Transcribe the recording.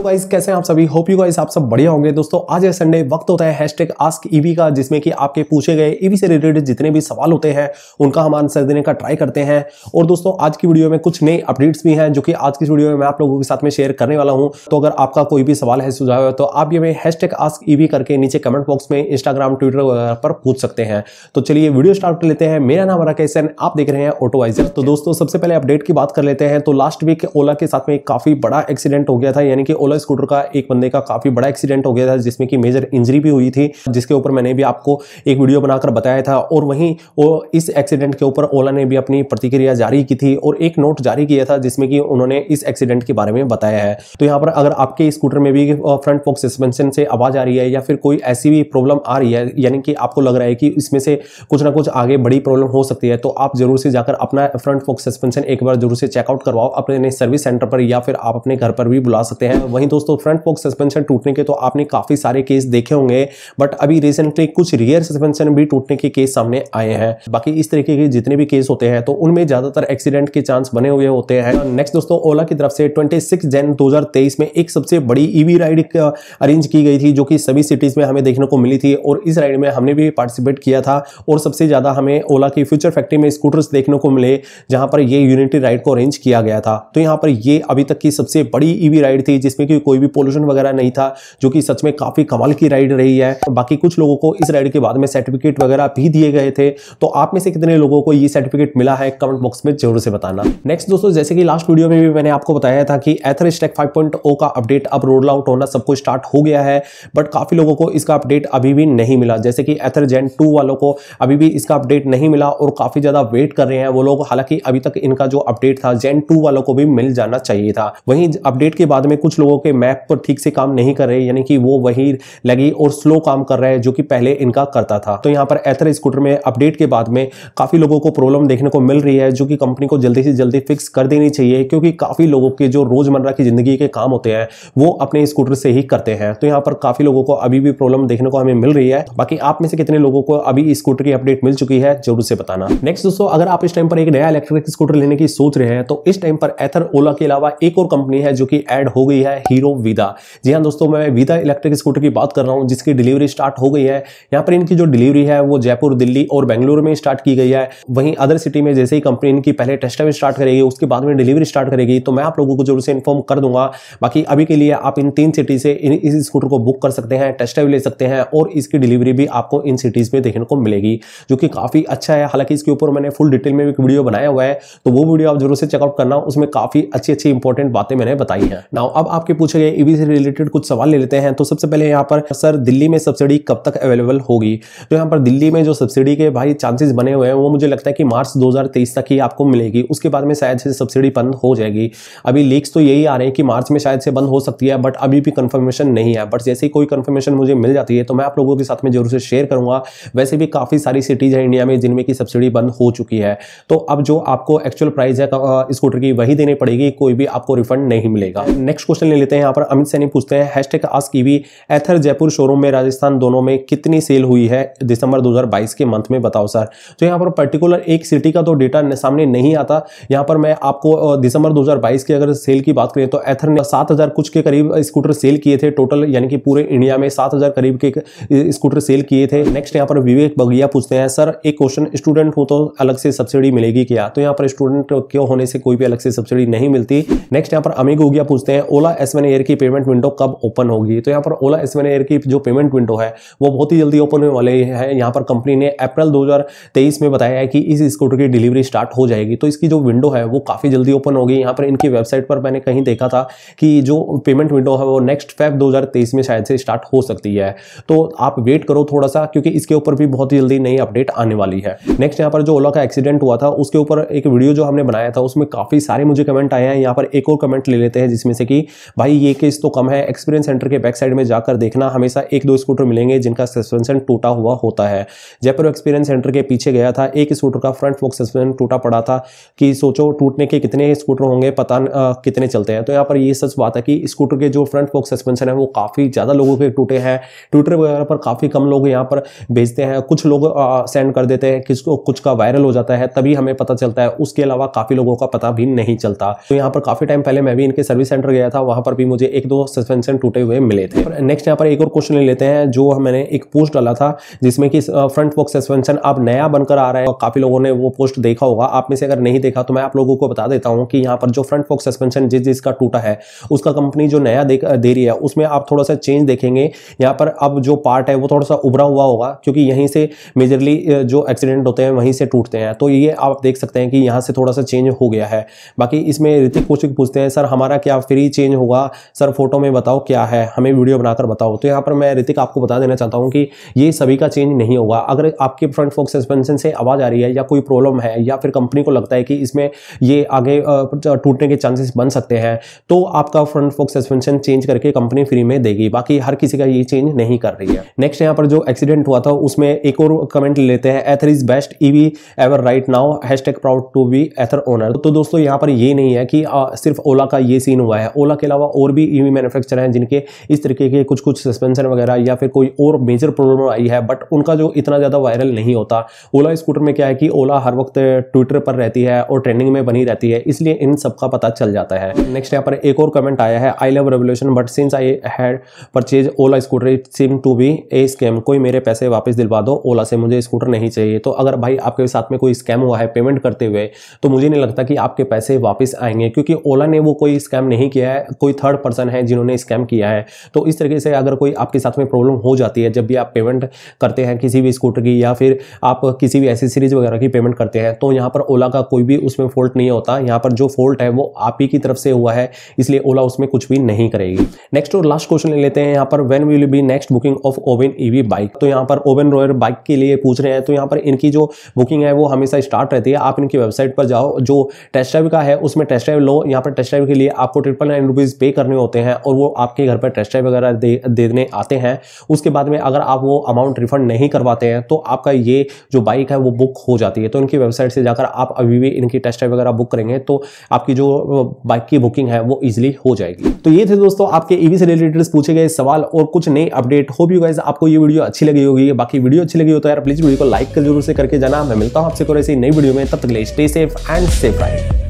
Hello guys, कैसे हैं आप सभी? होप यू गाइस आप सब बढ़िया होंगे। दोस्तों, आज है संडे वक्त होता है हैशटैग आस्क ईवी का, जिसमें कि आपके पूछे गए ईवी से रिलेटेड जितने भी सवाल होते हैं, उनका हम आंसर देने का ट्राई करते हैं। और दोस्तों, आज की वीडियो में कुछ नए अपडेट्स भी हैं, जो कि आज की वीडियो में मैं आप लोगों के साथ में शेयर करने वाला हूँ। तो अगर आपका कोई भी सवाल है, सुझाव है तो आप ये हैशटैग आस्क ईवी करके नीचे कमेंट बॉक्स में इंस्टाग्राम ट्विटर वगैरह पर पूछ सकते हैं। तो चलिए वीडियो स्टार्ट कर लेते हैं। मेरा नाम राकेश आप देख रहे हैं ऑटोवाइजर तो दोस्तों, सबसे पहले अपडेट की बात कर लेते हैं। तो लास्ट वीक ओला के साथ में काफ़ी बड़ा एक्सीडेंट हो गया था, यानी कि ओला स्कूटर का एक बंदे का काफ़ी बड़ा एक्सीडेंट हो गया था, जिसमें कि मेजर इंजरी भी हुई थी, जिसके ऊपर मैंने भी आपको एक वीडियो बनाकर बताया था। और वहीं वो इस एक्सीडेंट के ऊपर ओला ने भी अपनी प्रतिक्रिया जारी की थी और एक नोट जारी किया था, जिसमें कि उन्होंने इस एक्सीडेंट के बारे में बताया है। तो यहाँ पर अगर आपके स्कूटर में भी फ्रंट फोक सस्पेंशन से आवाज़ आ रही है या फिर कोई ऐसी भी प्रॉब्लम आ रही है, यानी कि आपको लग रहा है कि इसमें से कुछ ना कुछ आगे बड़ी प्रॉब्लम हो सकती है तो आप ज़रूर से जाकर अपना फ्रंट फोक सस्पेंशन एक बार ज़रूर से चेकआउट करवाओ, अपने सर्विस सेंटर पर या फिर आप अपने घर पर भी बुला सकते हैं। वहीं दोस्तों फ्रंट फोक सस्पेंशन टूटने के तो आपने काफ़ी सारे केस देखे होंगे बट अभी रिसेंटली कुछ रियर सस्पेंशन भी टूटने के केस सामने आए हैं। बाकी इस तरीके के जितने भी केस होते हैं तो उनमें ज़्यादातर एक्सीडेंट के चांस बने हुए होते हैं। नेक्स्ट दोस्तों ओला की तरफ़ से ट्वेंटी जैन दो में एक सबसे बड़ी ईवी राइड अरेंज की गई थी, जो कि सभी सिटीज़ में हमें देखने को मिली थी, और इस राइड में हमने भी पार्टिसिपेट किया था, और सबसे ज़्यादा हमें ओला की फ्यूचर फैक्ट्री में स्कूटर्स देखने को मिले, जहाँ पर ये यूनिटी राइड को अरेंज किया गया था। तो यहाँ पर ये अभी तक की सबसे बड़ी ईवी राइड थी, जिसमें कि कोई भी पोल्यूशन वगैरह नहीं था, जो कि सच में काफ़ी कमाल की राइड रही है। बाकी कुछ लोगों को इस राइड के बाद में सर्टिफिकेट वगैरह भी दिए गए थे। तो आप में से कितने लोगों को ये सर्टिफिकेट मिला है? कमेंट बॉक्स में ज़रूर से बताना। नेक्स्ट दोस्तों, जैसे कि लास्ट वीडियो में भी मैंने आपको बताया था कि एथर स्टेक फाइव का अपडेट अब रोल आउट होना सब कुछ स्टार्ट हो गया है बट काफ़ी लोगों को इसका अपडेट अभी भी नहीं मिला। जैसे कि एथर जेन टू वालों को अभी भी इसका अपडेट नहीं मिला और काफ़ी ज़्यादा वेट कर रहे हैं वो लोग। हालाँकि अभी तक इनका जो अपडेट था जेन टू वालों को भी मिल जाना चाहिए था। वहीं अपडेट के बाद में कुछ लोगों के मैप पर ठीक से काम नहीं कर रहे, यानी कि वो वही लगी और स्लो काम कर रहा है जो कि पहले इनका करता था। तो यहाँ पर एथर स्कूटर में अपडेट के बाद में काफ़ी लोगों को प्रॉब्लम देखने को मिल रही है, जो कि कंपनी को जल्दी से जल्दी फिक्स कर देनी चाहिए, क्योंकि काफ़ी लोगों के जो रोज़मर्रा की ज़िंदगी के काम होते हैं, वो अपने स्कूटर से ही करते हैं। तो यहाँ पर काफ़ी लोगों को अभी भी प्रॉब्लम देखने को हमें मिल रही है। बाकी आप में से कितने लोगों को अभी स्कूटर की अपडेट मिल चुकी है, ज़रूर से बताना। नेक्स्ट दोस्तों, अगर आप इस टाइम पर एक नया इलेक्ट्रिक स्कूटर लेने की सोच रहे हैं तो इस टाइम पर एथर ओला के अलावा एक और कंपनी है जो कि ऐड हो गई है हीरो विदा। जी हाँ दोस्तों, मैं विदा इलेक्ट्रिक स्कूटर की बात कर रहा हूँ, जिसकी डिलीवरी स्टार्ट हो गई है। यहाँ पर इनकी जो डिलीवरी है, वो जयपुर, दिल्ली और बेंगलुरु में स्टार्ट की गई है। वहीं अदर सिटी में जैसे ही कंपनी इनकी पहले टेस्ट में स्टार्ट करेगी, उसके बाद में डिलीवरी स्टार्ट करेगी तो मैं आप लोगों को ज़रूर से इन्फॉर्म कर दूँगा। बाकी अभी के लिए आप इन तीन सिटी से इस स्कूटर को बुक कर सकते हैं टेस्ट ले सकते हैं और इसकी डिलीवरी भी आपको इन सिटीज़ में देखने को मिलेगी, जो कि काफ़ी अच्छा है। हालाँकि इसके ऊपर मैंने फुल डिटेल में एक वीडियो बनाया हुआ है तो वो वीडियो आप ज़रूर से चेकआउट करना। उसमें काफ़ी अच्छी अच्छी इंपॉर्टेंट बातें मैंने बताई है। नाउ अब आपके पूछे गए ईवी से रिलेटेड कुछ सवाल ले लेते हैं तो सबसे पहले यहाँ पर, सर, दिल्ली में सब्सिडी कब तक अवेलेबल होगी? तो यहाँ पर दिल्ली में जो सब्सिडी के भाई चांसेस बने हुए हैं, वो मुझे लगता है कि मार्च 2023 तक ही आपको मिलेगी। उसके बाद में शायद से सब्सिडी बंद हो जाएगी। अभी लीक्स तो यही आ रहे हैं कि मार्च में शायद से बंद हो सकती है बट अभी भी कंफर्मेशन नहीं है। बट जैसे ही कोई कंफर्मेशन मुझे मिल जाती है तो मैं आप लोगों के साथ में ज़रूर से शेयर करूँगा। वैसे भी काफ़ी सारी सिटीज़ है इंडिया में जिनमें की सब्सिडी बंद हो चुकी है। तो अब जो आपको एक्चुअल प्राइस है स्कूटर की, वही देनी पड़ेगी, कोई भी आपको रिफंड नहीं मिलेगा। नेक्स्ट क्वेश्चन लेते हैं। यहाँ पर अमित सैनी पूछते हैं hashtag ask EV Ather Jaipur showroom में राजस्थान दोनों में कितनी सेल हुई है दिसंबर 2022 के मंथ में, बताओ सर तो यहाँ पर पर्टिकुलर एक सिटी का तो डेटा सामने नहीं आता। यहाँ पर मैं आपको दिसंबर 2022 की अगर सेल की बात करें तो एथर ने सात कुछ के करीब स्कूटर सेल किए थे। टोटल यानी कि पूरे इंडिया में सात करीब के स्कूटर सेल किए थे। नेक्स्ट यहाँ पर विवेक बगिया पूछते हैं सर एक क्वेश्चन स्टूडेंट हो तो अलग से सब्सिडी मिलेगी क्या? तो यहाँ पर स्टूडेंट क्यों होने से कोई भी अलग से सब्सिडी नहीं मिलती। नेक्स्ट यहाँ पर अमिग हो गया पूछते हैं ओला एयर की पेमेंट विंडो कब ओपन होगी? तो यहाँ पर ओला एस एयर की जो पेमेंट विंडो है, वो बहुत ही जल्दी ओपन होने वाले हैं। यहाँ पर कंपनी ने अप्रैल 2023 में बताया है कि इस स्कूटर की डिलीवरी स्टार्ट हो जाएगी। तो इसकी जो विंडो है, वो काफ़ी जल्दी ओपन होगी। यहाँ पर इनकी वेबसाइट पर मैंने कहीं देखा था कि जो पेमेंट विंडो है, वो नेक्स्ट फेब 2023 में शायद से स्टार्ट हो सकती है। तो आप वेट करो थोड़ा सा, क्योंकि इसके ऊपर भी बहुत जल्दी नई अपडेट आने वाली है। नेक्स्ट यहाँ पर जो ओला का एक्सीडेंट हुआ था, उसके ऊपर एक वीडियो जो हमने बनाया था, उसमें काफ़ी सारे मुझे कमेंट आए हैं। यहाँ पर एक और कमेंट ले लेते हैं, जिसमें से कि भाई ये केस तो कम है। एक्सपीरियंस सेंटर के बैक साइड में जाकर देखना हमेशा एक दो स्कूटर मिलेंगे जिनका सस्पेंशन टूटा हुआ होता है। जयपुर एक्सपीरियंस सेंटर के पीछे गया था एक स्कूटर का फ्रंट फोक सस्पेंशन टूटा पड़ा था कि सोचो टूटने के कितने स्कूटर होंगे पता आ, कितने चलते हैं। तो यहाँ पर ये सच बात है कि स्कूटर के जो फ्रंट फोक सस्पेंशन है वो काफ़ी ज़्यादा लोगों के टूटे हैं। ट्विटर वगैरह पर काफ़ी कम लोग यहाँ पर भेजते हैं। कुछ लोग सेंड कर देते हैं किसको कुछ का वायरल हो जाता है तभी हमें पता चलता है। उसके अलावा काफ़ी लोगों का पता भी नहीं चलता। तो यहाँ पर काफ़ी टाइम पहले मैं भी इनके सर्विस सेंटर गया था वहाँ पर भी मुझे एक दो सस्पेंशन टूटे हुए मिले थे। नेक्स्ट यहाँ पर एक और क्वेश्चन ले लेते हैं, जो मैंने एक पोस्ट डाला था, जिसमें कि फ्रंट फोक सस्पेंशन अब नया बनकर आ रहा है। काफ़ी लोगों ने वो पोस्ट देखा होगा। आप में से अगर नहीं देखा तो मैं आप लोगों को बता देता हूँ कि यहाँ पर जो फ्रंट फोक सस्पेंशन जिस जिसका टूटा है, उसका कंपनी जो नया दे रही है, उसमें आप थोड़ा सा चेंज देखेंगे। यहाँ पर अब जो पार्ट है, वो थोड़ा सा उभरा हुआ होगा, क्योंकि यहीं से मेजरली जो एक्सीडेंट होते हैं, वहीं से टूटते हैं। तो ये आप देख सकते हैं कि यहाँ से थोड़ा सा चेंज हो गया है। बाकी इसमें ऋतिक कौशिक पूछते हैं, सर, हमारा क्या फ्री चेंज होगा? सर, फ़ोटो में बताओ क्या है? हमें वीडियो बनाकर बताओ। तो यहाँ पर मैं ऋतिक आपको बता देना चाहता हूँ कि ये सभी का चेंज नहीं होगा। अगर आपके फ्रंट फोक सस्पेंशन से आवाज़ आ रही है या कोई प्रॉब्लम है या फिर कंपनी को लगता है कि इसमें ये आगे टूटने के चांसेस बन सकते हैं तो आपका फ्रंट फोक सस्पेंशन चेंज करके कंपनी फ्री में देगी। बाकी हर किसी का ये चेंज नहीं कर रही है। नेक्स्ट यहाँ पर जो एक्सीडेंट हुआ था, उसमें एक और कमेंट लेते हैं। Ather is best EV ever right now hash proud to be Ather owner तो दोस्तों, यहाँ पर ये नहीं है कि सिर्फ़ ओला का ये सीन हुआ है। ओला के अलावा और भी ईवी मैन्युफैक्चर हैं जिनके इस तरीके के कुछ कुछ सस्पेंशन वगैरह या फिर कोई और मेजर प्रॉब्लम आई है बट उनका जो इतना ज़्यादा वायरल नहीं होता। ओला स्कूटर में क्या है कि ओला हर वक्त ट्विटर पर रहती है और ट्रेंडिंग में बनी रहती है, इसलिए इन सब का पता चल जाता है। नेक्स्ट यहाँ पर एक और कमेंट आया है I love revolution but since I had purchase Ola scooter it seem to be a scam कोई मेरे पैसे वापस दिलवा दो, ओला से मुझे स्कूटर नहीं चाहिए। तो अगर भाई आपके साथ में कोई स्कैम हुआ है पेमेंट करते हुए तो मुझे नहीं लगता कि आपके पैसे वापस आएँगे, क्योंकि ओला ने वो कोई स्कैम नहीं किया है। कोई थर्ड पर्सन है जिन्होंने स्कैम किया है। तो इस तरीके से अगर कोई आपके साथ में प्रॉब्लम हो जाती है, जब भी आप पेमेंट करते हैं किसी भी स्कूटर की या फिर आप किसी भी एसेसरीज वगैरह की पेमेंट करते हैं तो यहाँ पर ओला का कोई भी उसमें फॉल्ट नहीं होता। यहाँ पर जो फॉल्ट है वो आप ही की तरफ़ से हुआ है, इसलिए ओला उसमें कुछ भी नहीं करेगी। नेक्स्ट और लास्ट क्वेश्चन ले लेते हैं यहाँ पर when will be next booking of Oben EV bike तो यहाँ पर ओवन रॉयर बाइक के लिए पूछ रहे हैं तो यहाँ पर इनकी जो बुकिंग है वो हमेशा स्टार्ट रहती है। आप इनकी वेबसाइट पर जाओ, जो टेस्ट ड्राइव का है, उसमें टेस्ट ड्राइव लो। यहाँ पर टेस्ट ड्राइव के लिए आपको ट्रिपल नाइन रुपीज़ पे करने होते हैं और वो आपके घर पर टेस्ट ड्राइव वगैरह दे देने आते हैं, उसके बाद में अगर आप वो अमाउंट रिफंड नहीं करवाते हैं तो आपका ये जो बाइक है वो बुक हो जाती है। तो इनकी वेबसाइट से जाकर आप अभी भी इनकी टेस्ट ड्राइव वगैरह बुक करेंगे तो आपकी जो बाइक की बुकिंग है वो इजिली हो जाएगी। तो ये थे दोस्तों आपके ईवी से रिलेटेड पूछे गए सवाल और कुछ नई अपडेट यू गाइस आपको ये वीडियो अच्छी लगी होगी। बाकी वीडियो अच्छी लगी हो तो यार प्लीज़ वीडियो को लाइक ज़रूर से करके जाना। मैं मिलता हूँ आपसे कोई ऐसी नई वीडियो में। तब तक ले stay safe and safe ride